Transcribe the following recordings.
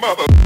mother.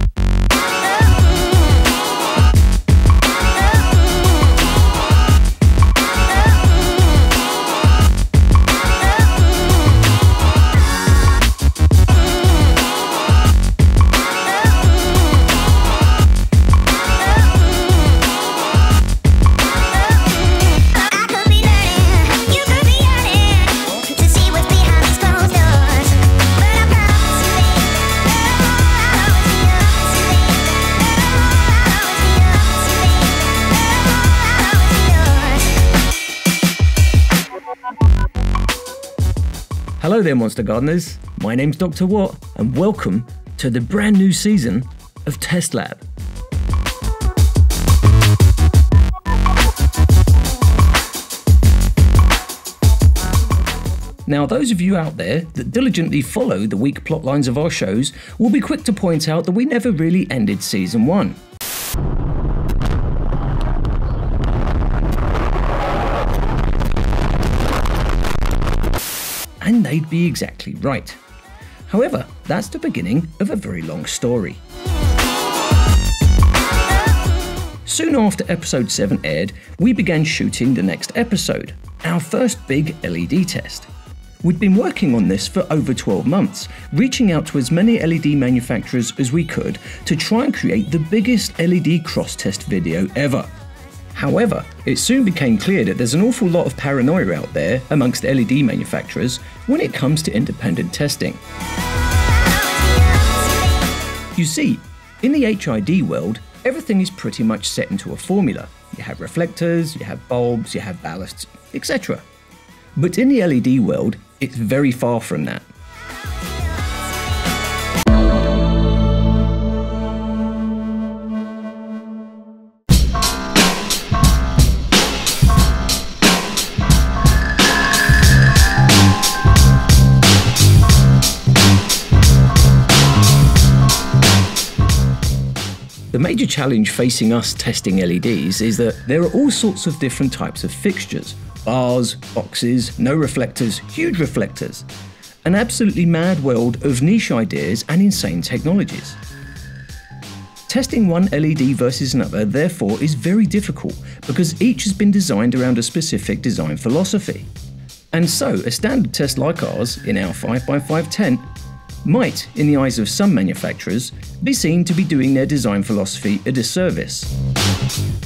Hello there, Monster Gardeners. My name's Dr. Watt, and welcome to the brand new season of Test Lab. Now, those of you out there that diligently follow the weak plot lines of our shows will be quick to point out that we never really ended season one. And they'd be exactly right. However, that's the beginning of a very long story. Soon after episode 7 aired, we began shooting the next episode, our first big LED test. We'd been working on this for over 12 months, reaching out to as many LED manufacturers as we could to try and create the biggest LED cross test video ever. However, it soon became clear that there's an awful lot of paranoia out there amongst LED manufacturers when it comes to independent testing. You see, in the HID world, everything is pretty much set into a formula. You have reflectors, you have bulbs, you have ballasts, etc. But in the LED world, it's very far from that. Challenge facing us testing LEDs is that there are all sorts of different types of fixtures bars, boxes, no reflectors, huge reflectors. An absolutely mad world of niche ideas and insane technologies. Testing one LED versus another, therefore, is very difficult because each has been designed around a specific design philosophy. And so, a standard test like ours, in our 5x5 tent, might, in the eyes of some manufacturers, be seen to be doing their design philosophy a disservice.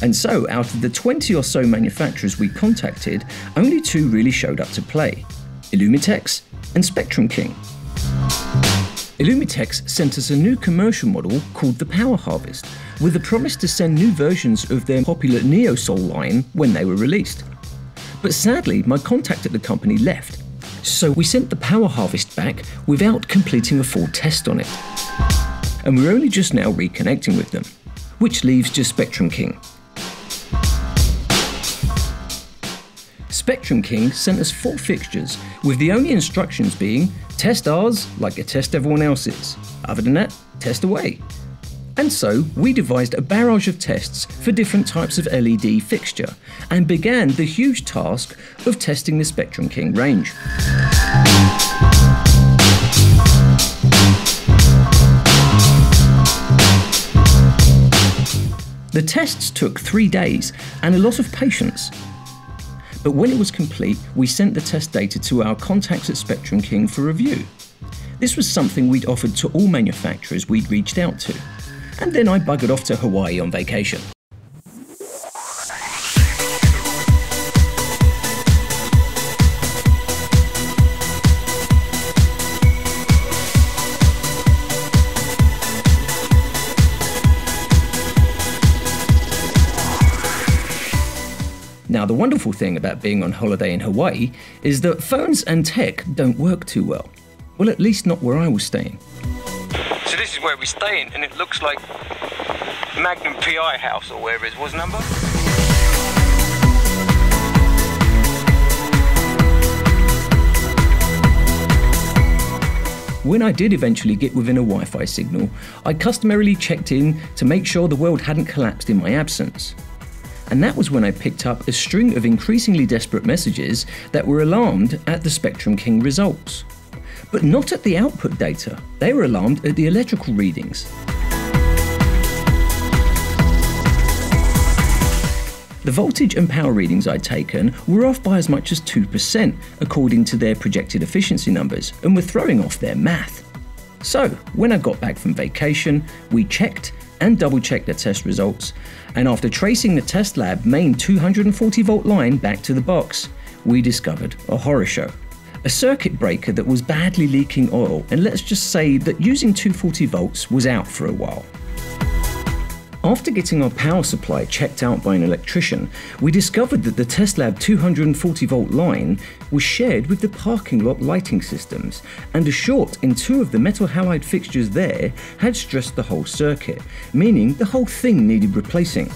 And so, out of the 20 or so manufacturers we contacted, only two really showed up to play Illumitex and Spectrum King. Illumitex sent us a new commercial model called the Power Harvest, with the promise to send new versions of their popular NeoSol line when they were released. But sadly, my contact at the company left, so we sent the Power Harvest back without completing a full test on it. And we're only just now reconnecting with them, which leaves just Spectrum King. Spectrum King sent us four fixtures, with the only instructions being test ours like you test everyone else's. Other than that, test away. And so we devised a barrage of tests for different types of LED fixture and began the huge task of testing the Spectrum King range. The tests took three days and a lot of patience. But when it was complete, we sent the test data to our contacts at Spectrum King for review. This was something we'd offered to all manufacturers we'd reached out to. And then I buggered off to Hawaii on vacation. Now, the wonderful thing about being on holiday in Hawaii is that phones and tech don't work too well. Well, at least not where I was staying. Is where we're staying, and it looks like Magnum PI House or wherever it was number? When I did eventually get within a Wi Fi signal, I customarily checked in to make sure the world hadn't collapsed in my absence. And that was when I picked up a string of increasingly desperate messages that were alarmed at the Spectrum King results. But not at the output data, they were alarmed at the electrical readings. The voltage and power readings I'd taken were off by as much as 2% according to their projected efficiency numbers and were throwing off their math. So, when I got back from vacation, we checked and double checked the test results, and after tracing the test lab main 240 volt line back to the box, we discovered a horror show. A circuit breaker that was badly leaking oil, and let's just say that using 240 volts was out for a while. After getting our power supply checked out by an electrician, we discovered that the TestLab 240 volt line was shared with the parking lot lighting systems, and a short in two of the metal halide fixtures there had stressed the whole circuit, meaning the whole thing needed replacing.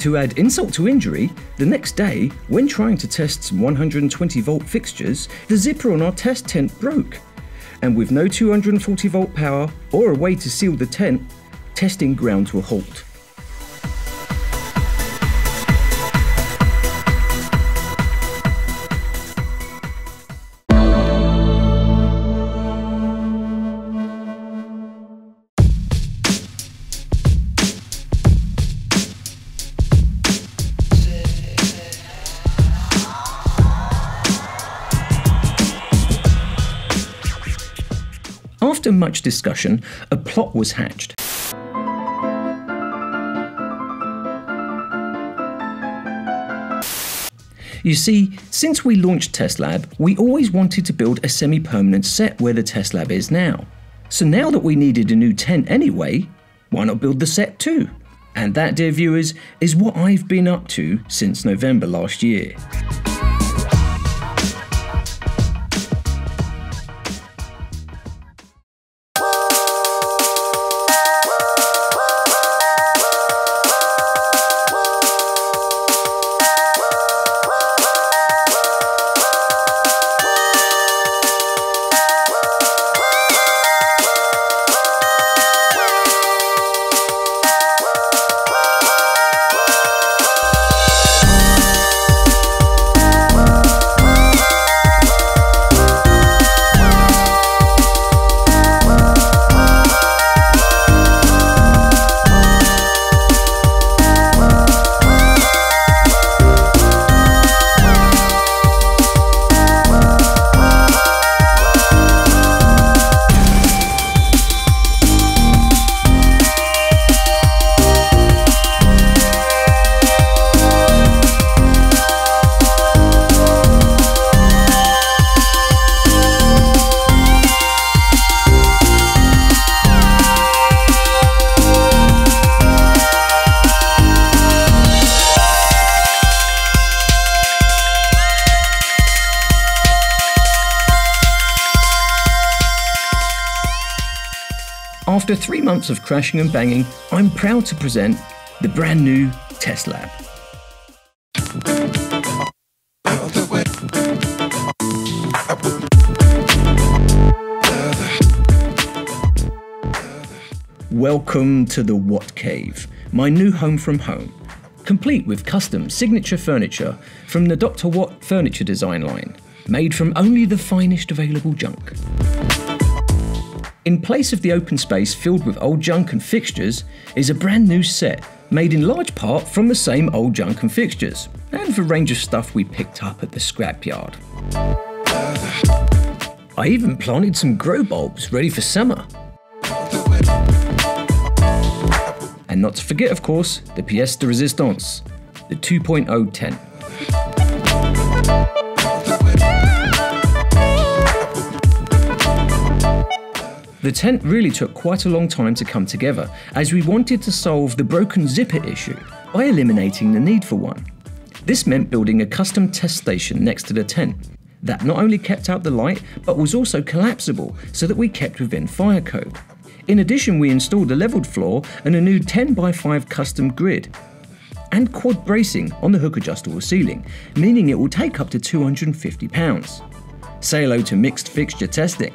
To add insult to injury, the next day, when trying to test some 120 volt fixtures, the zipper on our test tent broke. And with no 240 volt power or a way to seal the tent, testing ground to a halt. After much discussion, a plot was hatched. You see, since we launched TestLab, we always wanted to build a semi permanent set where the TestLab is now. So now that we needed a new tent anyway, why not build the set too? And that, dear viewers, is what I've been up to since November last year. After three months of crashing and banging, I'm proud to present the brand new Test Lab. Welcome to the Watt Cave, my new home from home, complete with custom signature furniture from the Dr. Watt furniture design line, made from only the finest available junk. In place of the open space filled with old junk and fixtures is a brand new set made in large part from the same old junk and fixtures and a range of stuff we picked up at the scrapyard. I even planted some grow bulbs ready for summer. And not to forget, of course, the pièce de résistance, the 2.0 tent. The tent really took quite a long time to come together, as we wanted to solve the broken zipper issue by eliminating the need for one. This meant building a custom test station next to the tent that not only kept out the light, but was also collapsible so that we kept within fire code. In addition, we installed a leveled floor and a new 10 by 5 custom grid, and quad bracing on the hook adjustable ceiling, meaning it will take up to 250 pounds. Say hello to mixed fixture testing.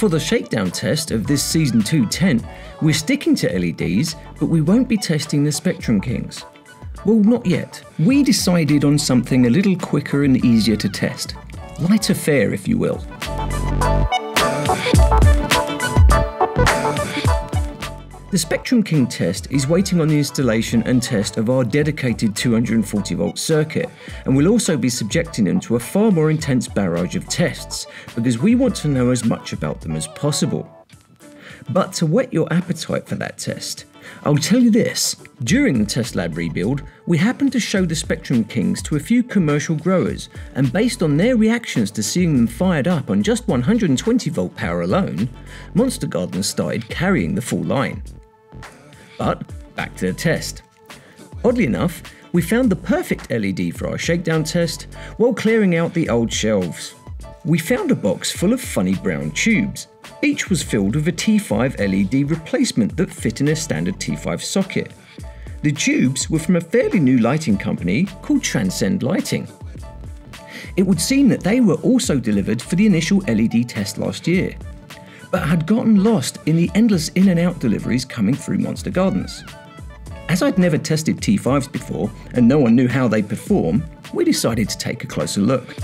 For the shakedown test of this Season 2 tent, we're sticking to LEDs, but we won't be testing the Spectrum Kings. Well, not yet. We decided on something a little quicker and easier to test. Lighter fare, if you will. The Spectrum King test is waiting on the installation and test of our dedicated 240 volt circuit, and we'll also be subjecting them to a far more intense barrage of tests because we want to know as much about them as possible. But to whet your appetite for that test, I'll tell you this during the test lab rebuild, we happened to show the Spectrum Kings to a few commercial growers, and based on their reactions to seeing them fired up on just 120 volt power alone, Monster Gardens started carrying the full line. But back to the test. Oddly enough, we found the perfect LED for our shakedown test while clearing out the old shelves. We found a box full of funny brown tubes. Each was filled with a T5 LED replacement that fit in a standard T5 socket. The tubes were from a fairly new lighting company called Transcend Lighting. It would seem that they were also delivered for the initial LED test last year, but had gotten lost in the endless in and out deliveries coming through Monster Gardens. As I'd never tested T5s before and no one knew how they perform, we decided to take a closer look.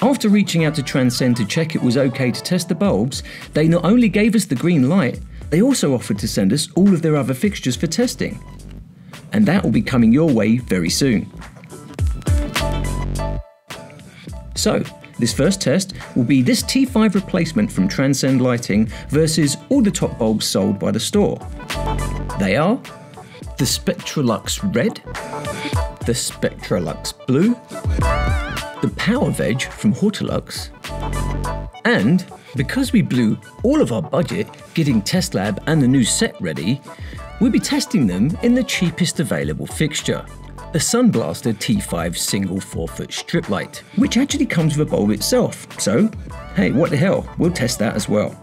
After reaching out to Transcend to check it was okay to test the bulbs, they not only gave us the green light, they also offered to send us all of their other fixtures for testing. And that will be coming your way very soon. So, this first test will be this T5 replacement from Transcend Lighting versus all the top bulbs sold by the store. They are the Spectralux Red, the Spectralux Blue, the Power Veg from Hortilux, and because we blew all of our budget getting Test Lab and the new set ready, we'll be testing them in the cheapest available fixture, the Sunblaster T5 single 4 foot strip light, which actually comes with a bulb itself. So, hey, what the hell, we'll test that as well.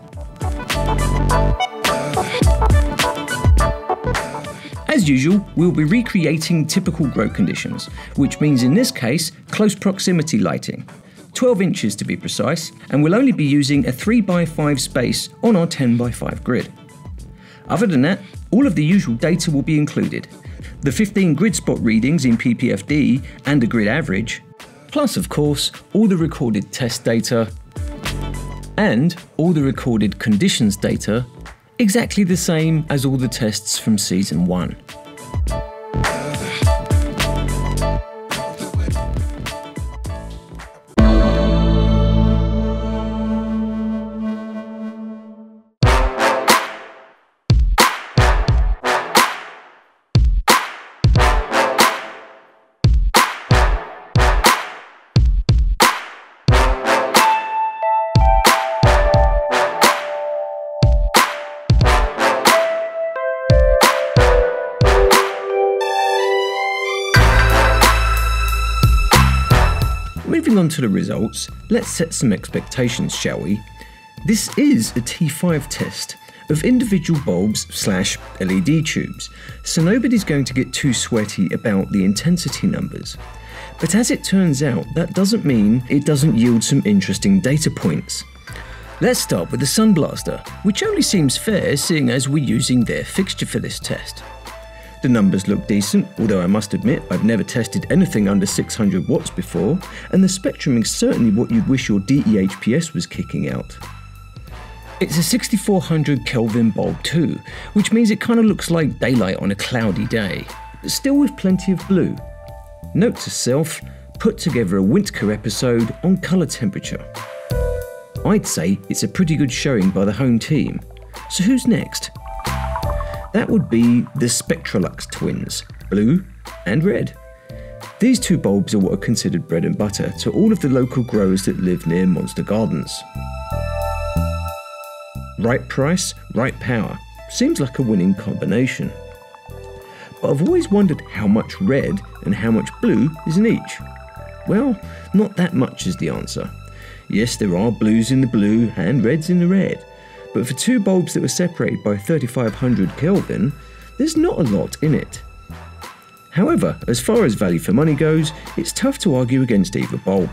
As usual, we'll be recreating typical grow conditions, which means in this case, close proximity lighting. 12 inches to be precise, and we'll only be using a 3x5 space on our 10x5 grid. Other than that, all of the usual data will be included. The 15 grid spot readings in PPFD and a grid average, plus of course, all the recorded test data and all the recorded conditions data, exactly the same as all the tests from season 1. To the results, let's set some expectations, shall we? This is a T5 test of individual bulbs slash LED tubes, so nobody's going to get too sweaty about the intensity numbers. But as it turns out, that doesn't mean it doesn't yield some interesting data points. Let's start with the Sunblaster, which only seems fair seeing as we're using their fixture for this test. The numbers look decent, although I must admit I've never tested anything under 600 watts before, and the spectrum is certainly what you'd wish your DEHPS was kicking out. It's a 6400 Kelvin bulb too, which means it kind of looks like daylight on a cloudy day, but still with plenty of blue. Note to self, put together a Wintker episode on colour temperature. I'd say it's a pretty good showing by the home team. So who's next? That would be the Spectralux twins, blue and red. These two bulbs are what are considered bread and butter to all of the local growers that live near Monster Gardens. Right price, right power. Seems like a winning combination. But I've always wondered how much red and how much blue is in each. Well, not that much is the answer. Yes, there are blues in the blue and reds in the red, but for two bulbs that were separated by 3500 Kelvin, there's not a lot in it. However, as far as value for money goes, it's tough to argue against either bulb.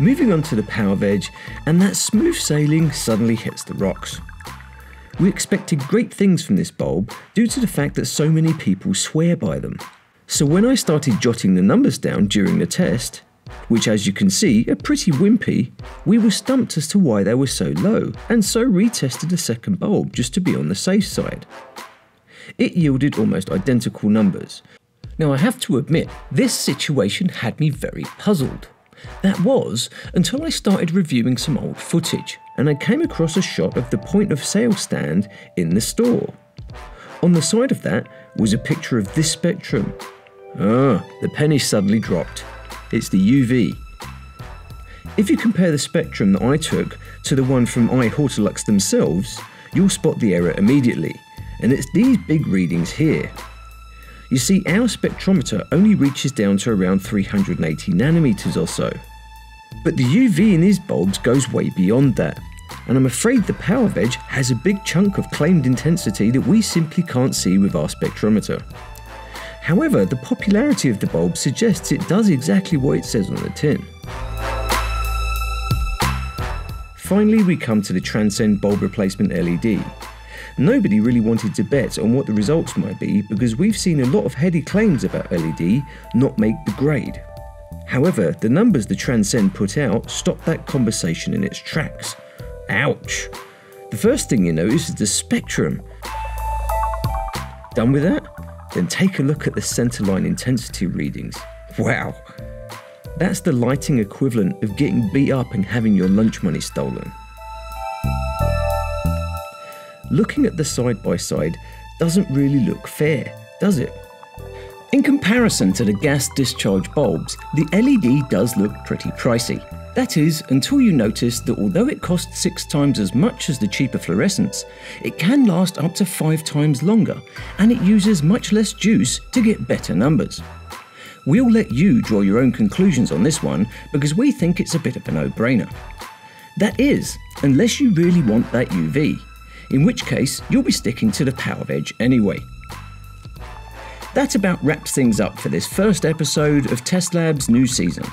Moving on to the power veg, and that smooth sailing suddenly hits the rocks. We expected great things from this bulb due to the fact that so many people swear by them, so when I started jotting the numbers down during the test, which as you can see are pretty wimpy, we were stumped as to why they were so low and so retested a second bulb just to be on the safe side. It yielded almost identical numbers. Now I have to admit, this situation had me very puzzled. That was until I started reviewing some old footage and I came across a shot of the point of sale stand in the store. On the side of that was a picture of this spectrum. Ah, the penny suddenly dropped. It's the UV. If you compare the spectrum that I took to the one from Eye Hortilux themselves, you'll spot the error immediately, and it's these big readings here. You see, our spectrometer only reaches down to around 380 nanometers or so. But the UV in these bulbs goes way beyond that, and I'm afraid the power veg has a big chunk of claimed intensity that we simply can't see with our spectrometer. However, the popularity of the bulb suggests it does exactly what it says on the tin. Finally, we come to the Transcend bulb replacement LED. Nobody really wanted to bet on what the results might be because we've seen a lot of heady claims about LED not make the grade. However, the numbers the Transcend put out stopped that conversation in its tracks. Ouch! The first thing you notice is the spectrum. Done with that? Then take a look at the centerline intensity readings. Wow! That's the lighting equivalent of getting beat up and having your lunch money stolen. Looking at the side by side doesn't really look fair, does it? In comparison to the gas discharge bulbs, the LED does look pretty pricey. That is, until you notice that although it costs six times as much as the cheaper fluorescents, it can last up to five times longer, and it uses much less juice to get better numbers. We'll let you draw your own conclusions on this one because we think it's a bit of a no brainer. That is, unless you really want that UV, in which case you'll be sticking to the power veg anyway. That about wraps things up for this first episode of Test Lab's new season.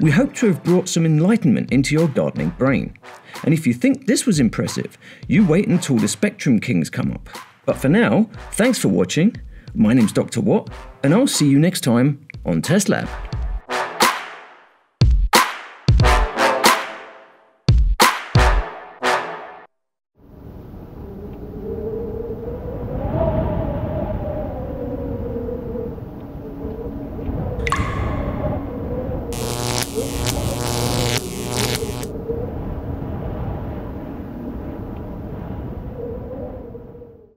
We hope to have brought some enlightenment into your gardening brain. And if you think this was impressive, you wait until the Spectrum Kings come up. But for now, thanks for watching. My name's Dr. Watt, and I'll see you next time on Test Lab.